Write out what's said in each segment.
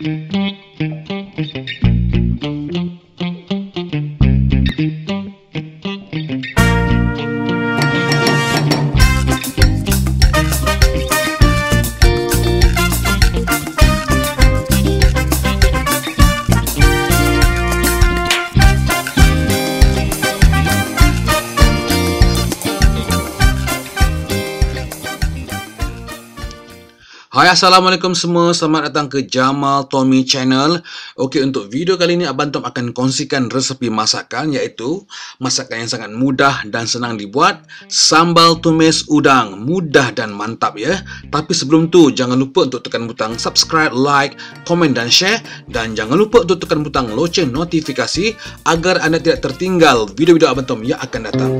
Mm-hmm. Hai Assalamualaikum semua, selamat datang ke Jamal Tommy Channel. Okey, untuk video kali ini Abang Tom akan kongsikan resepi masakan iaitu Masakan yang sangat mudah dan senang dibuat Sambal tumis udang, mudah dan mantap ya. Tapi sebelum tu, jangan lupa untuk tekan butang subscribe, like, komen dan share. Dan jangan lupa untuk tekan butang loceng notifikasi Agar anda tidak tertinggal video-video Abang Tom yang akan datang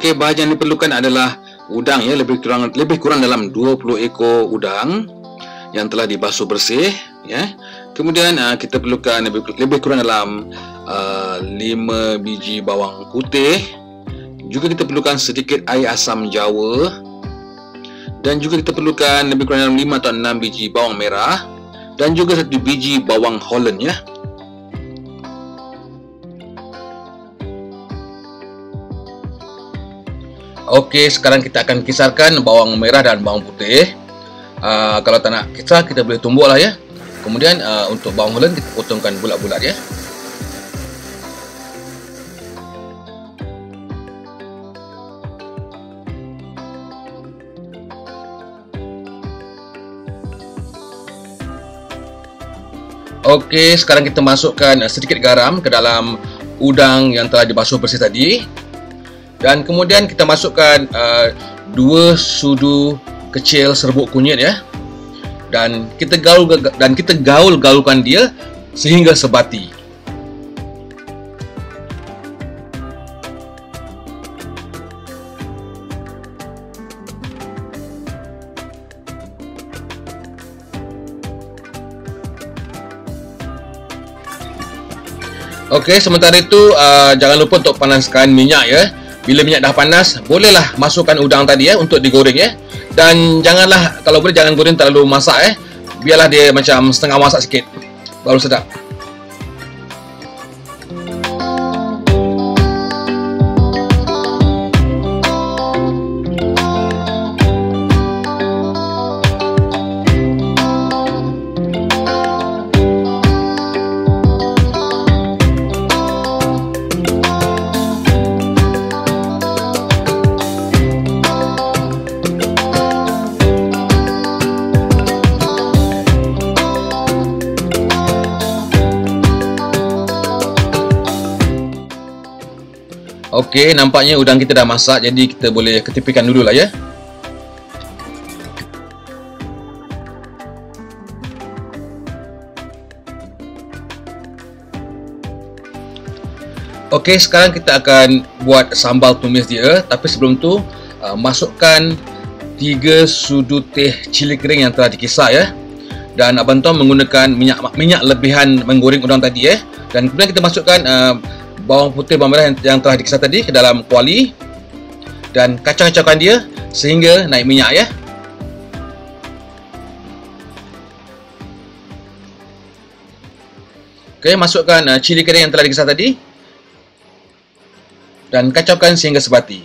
Okey, bahagian yang diperlukan adalah udang ya, lebih kurang lebih kurang dalam 20 ekor udang yang telah dibasuh bersih ya. Kemudian uh, kita perlukan lebih, lebih kurang dalam uh, 5 biji bawang putih. Juga kita perlukan sedikit air asam jawa. Dan juga kita perlukan lebih kurang dalam 5 atau 6 biji bawang merah dan juga satu biji bawang holland ya. Okey, sekarang kita akan kisarkan bawang merah dan bawang putih. Uh, kalau tak nak kisar, kita boleh tumbuk lah ya. Kemudian uh, untuk bawang holland kita potongkan bulat-bulat ya. Okey, sekarang kita masukkan sedikit garam ke dalam udang yang telah dibasuh bersih tadi dan kemudian kita masukkan uh, dua sudu kecil serbuk kunyit ya. Dan kita gaul dan kita gaul gaulkan dia sehingga sebati. Okey, sementara itu uh, jangan lupa untuk panaskan minyak ya bila minyak dah panas bolehlah masukkan udang tadi ya untuk digoreng ya dan janganlah kalau boleh jangan goreng terlalu masak eh. Biarlah dia macam setengah masak sikit baru sedap Okey, nampaknya udang kita dah masak jadi kita boleh ketepikan dulu lah ya. Okey, sekarang kita akan buat sambal tumis dia. Tapi sebelum tu, uh, masukkan 3 sudu teh cili kering yang telah dikisar ya. Dan Abang Tom menggunakan minyak minyak lebihan menggoreng udang tadi ya. Dan kemudian kita masukkan uh, bawang putih bawang merah yang, yang telah dikisar tadi ke dalam kuali dan kacau-kacaukan dia sehingga naik minyak ya. Okey, masukkan uh, cili kering yang telah dikisar tadi dan kacaukan sehingga sebati.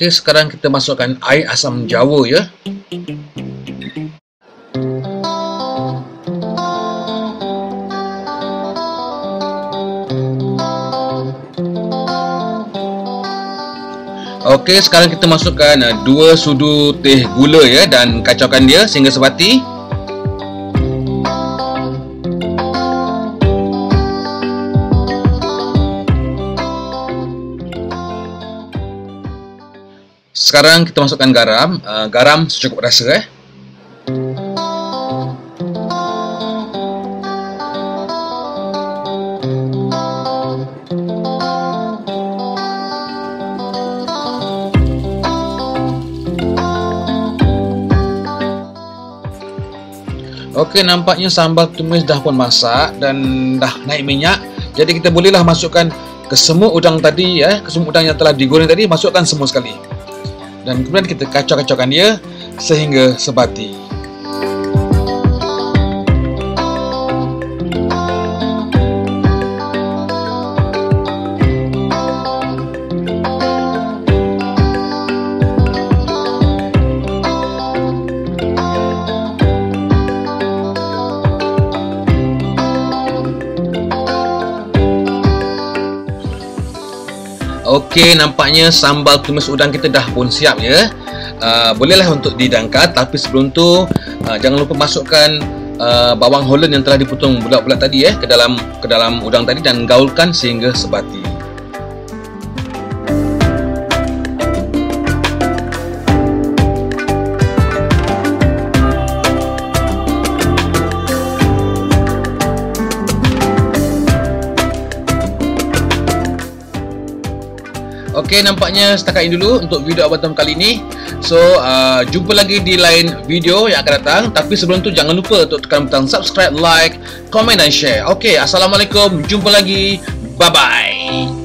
Okey, sekarang kita masukkan air asam jawa ya. Okey, sekarang kita masukkan uh, dua sudu teh gula ya dan kacaukan dia sehingga sebati. Sekarang kita masukkan garam. Uh, garam secukup rasa eh. Okey, nampaknya sambal tumis dah pun masak dan dah naik minyak. Jadi kita bolehlah masukkan ke semua udang tadi ya, ke semua udang yang telah digoreng tadi masukkan semua sekali. Dan kemudian kita kacau-kacaukan dia sehingga sebati. Okey, nampaknya sambal tumis udang kita dah pun siap ya. Uh, bolehlah untuk didangkat tapi sebelum tu uh, jangan lupa masukkan uh, bawang holland yang telah dipotong bulat-bulat tadi ya ke dalam ke dalam udang tadi dan gaulkan sehingga sebati. Okey, nampaknya setakat ini dulu untuk video Abatam kali ini. So, uh, jumpa lagi di lain video yang akan datang. Tapi sebelum tu jangan lupa untuk tekan butang subscribe, like, komen dan share. Okey, Assalamualaikum. Jumpa lagi. Bye-bye.